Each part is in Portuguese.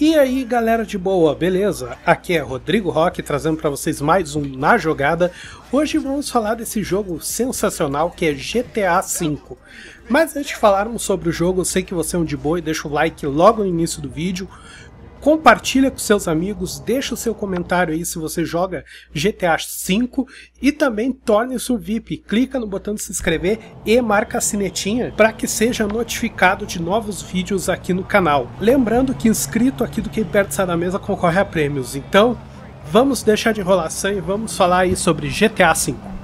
E aí galera de boa, beleza? Aqui é Rodrigo Roque trazendo para vocês mais um Na Jogada. Hoje vamos falar desse jogo sensacional que é GTA V. Mas antes de falarmos sobre o jogo, eu sei que você é um de boa e deixa o like logo no início do vídeo compartilha com seus amigos, deixa o seu comentário aí se você joga GTA V e também torne-se VIP. Clica no botão de se inscrever e marca a sinetinha para que seja notificado de novos vídeos aqui no canal. Lembrando que inscrito aqui do Quem Perto Sai da Mesa concorre a prêmios. Então, vamos deixar de enrolação e vamos falar aí sobre GTA V.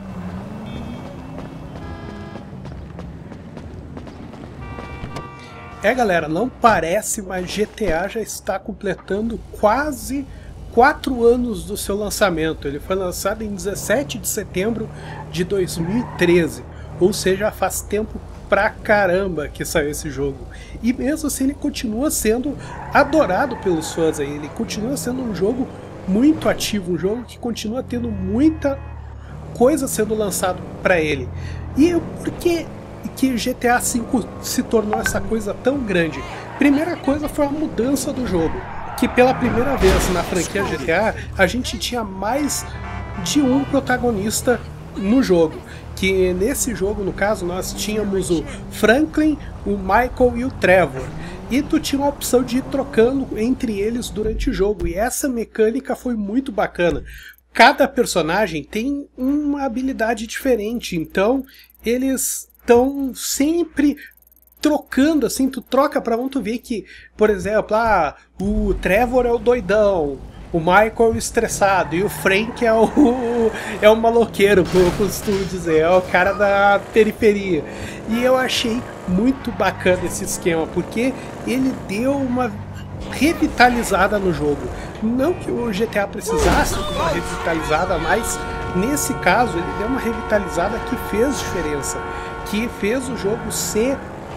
É galera, não parece, mas GTA já está completando quase 4 anos do seu lançamento. Ele foi lançado em 17 de setembro de 2013, ou seja, faz tempo pra caramba que saiu esse jogo. E mesmo assim ele continua sendo adorado pelos fãs aí, ele continua sendo um jogo muito ativo, um jogo que continua tendo muita coisa sendo lançado para ele. E porque que GTA V se tornou essa coisa tão grande? Primeira coisa foi a mudança do jogo, que pela primeira vez na franquia GTA a gente tinha mais de um protagonista no jogo. Que nesse jogo, no caso, nós tínhamos o Franklin, o Michael e o Trevor. E tu tinha a opção de ir trocando entre eles durante o jogo. E essa mecânica foi muito bacana. Cada personagem tem uma habilidade diferente, então eles estão sempre trocando, assim, tu troca pra um, tu vê que, por exemplo, ah, o Trevor é o doidão, o Michael é o estressado e o Frank é o, é o maloqueiro, como eu costumo dizer, é o cara da periferia. E eu achei muito bacana esse esquema, porque ele deu uma revitalizada no jogo. Não que o GTA precisasse de uma revitalizada, mas nesse caso ele deu uma revitalizada que fez diferença que fez o jogo ser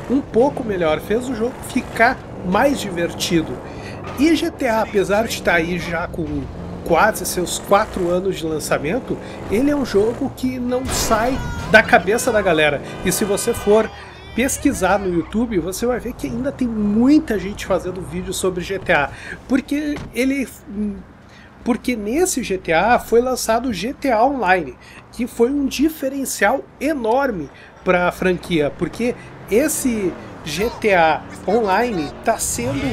um pouco melhor, fez o jogo ficar mais divertido. E GTA, apesar de estar aí já com quase seus quatro anos de lançamento, ele é um jogo que não sai da cabeça da galera. E se você for pesquisar no YouTube, você vai ver que ainda tem muita gente fazendo vídeo sobre GTA, porque ele porque nesse GTA foi lançado o GTA Online, que foi um diferencial enorme para a franquia, porque esse GTA Online está sendo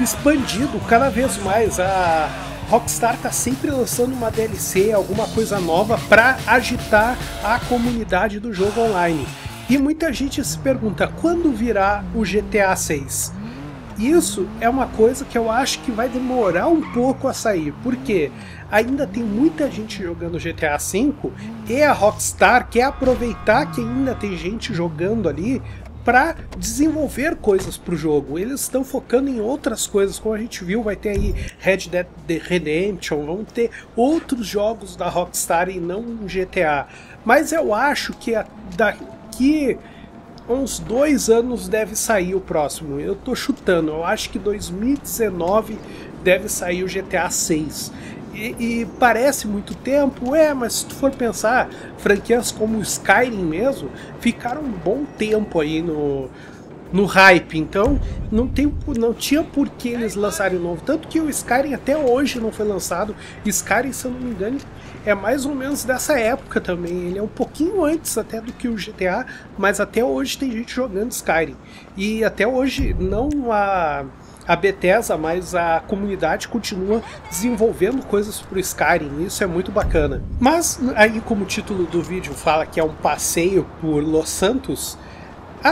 expandido cada vez mais. A Rockstar está sempre lançando uma DLC, alguma coisa nova para agitar a comunidade do jogo online. E muita gente se pergunta quando virá o GTA 6. Isso é uma coisa que eu acho que vai demorar um pouco a sair, porque ainda tem muita gente jogando GTA V e a Rockstar quer aproveitar que ainda tem gente jogando ali para desenvolver coisas para o jogo. Eles estão focando em outras coisas, como a gente viu, vai ter aí Red Dead Redemption, vão ter outros jogos da Rockstar e não um GTA. Mas eu acho que daqui uns dois anos deve sair o próximo. Eu tô chutando, eu acho que 2019 deve sair o GTA 6. E, e, parece muito tempo, é, mas se tu for pensar, franquias como Skyrim mesmo ficaram um bom tempo aí no, no hype, então não, tem, não tinha por que eles lançarem novo. Tanto que o Skyrim até hoje não foi lançado. Skyrim, se eu não me engano, é mais ou menos dessa época também. Ele é um pouquinho antes até do que o GTA, mas até hoje tem gente jogando Skyrim. E até hoje não a a Bethesda, mas a comunidade continua desenvolvendo coisas para o Skyrim, isso é muito bacana. Mas aí como o título do vídeo fala que é um passeio por Los Santos,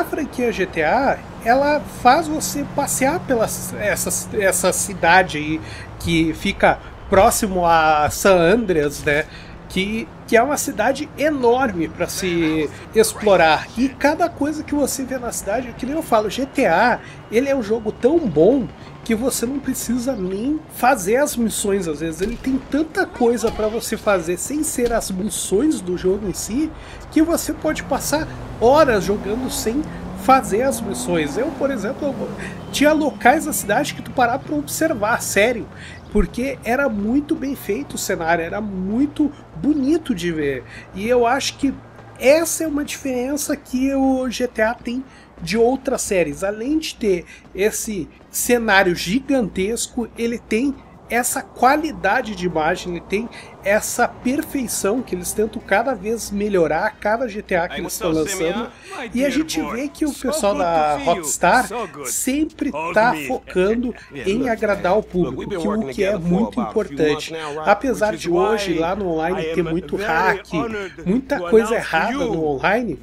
a franquia GTA ela faz você passear pela essa, essa cidade aí que fica próximo a San Andreas, né? Que, que é uma cidade enorme para se explorar. E cada coisa que você vê na cidade, que nem eu falo, GTA, ele é um jogo tão bom que você não precisa nem fazer as missões às vezes. Ele tem tanta coisa para você fazer sem ser as missões do jogo em si, que você pode passar horas jogando sem fazer as missões. Eu, por exemplo, tinha locais da cidade que tu parar para observar, sério porque era muito bem feito o cenário, era muito bonito de ver. E eu acho que essa é uma diferença que o GTA tem de outras séries. Além de ter esse cenário gigantesco, ele tem essa qualidade de imagem, ele tem essa perfeição que eles tentam cada vez melhorar cada GTA que eles estão lançando. E a gente vê que o pessoal da Rockstar sempre está focando em agradar o público, que o que é muito importante. Apesar de hoje lá no online ter muito hack, muita coisa errada no online,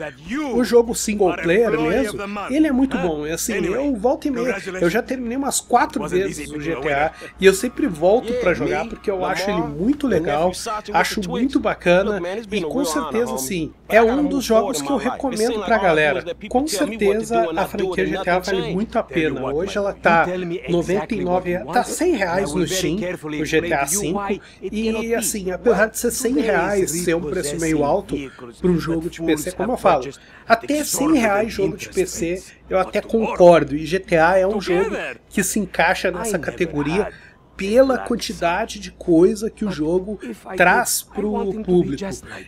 o jogo single player mesmo, ele é muito bom. Assim, eu volto e meia, eu já terminei umas quatro vezes o GTA e eu sempre volto para jogar porque eu acho ele muito legal acho muito bacana e com certeza assim é um dos jogos que eu recomendo pra galera. Com certeza a franquia GTA vale muito a pena. Hoje ela tá 99, tá 100 reais no Steam, o GTA V e assim, apesar de ser 100 reais ser um preço meio alto para um jogo de PC, como eu falo, até 100 reais jogo de PC eu até concordo. E GTA é um jogo que se encaixa nessa categoria pela quantidade de coisa que o jogo traz para o público.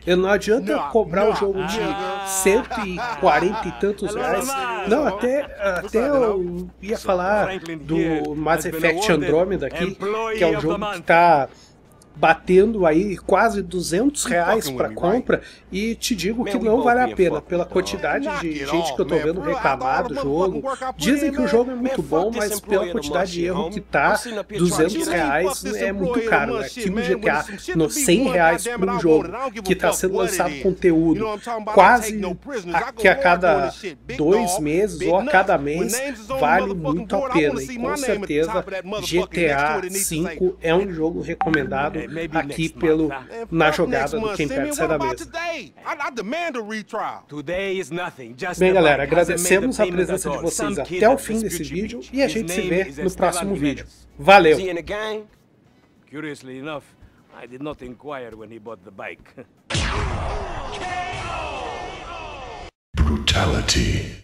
Eu não adianta cobrar o jogo de 140 e tantos reais. Não, até, até eu ia falar do Mass Effect Andromeda aqui, que é um jogo que está batendo aí quase 200 reais para compra e te digo que não vale a pena pela quantidade de gente que eu tô vendo reclamar do jogo. Dizem que o jogo é muito bom, mas pela quantidade de erro que tá, 200 reais é muito caro. Aqui no GTA, no 100 reais por um jogo que tá sendo lançado conteúdo quase a, que a cada dois meses ou a cada mês, vale muito a pena. E com certeza GTA V é um jogo recomendado aqui pelo na jogada do Quem Perde Sai da Mesa. Bem, galera, agradecemos a presença de vocês até o fim desse vídeo e a gente se vê no próximo vídeo. Valeu! Curiously enough, I did not inquire when he bought the bike. Brutality.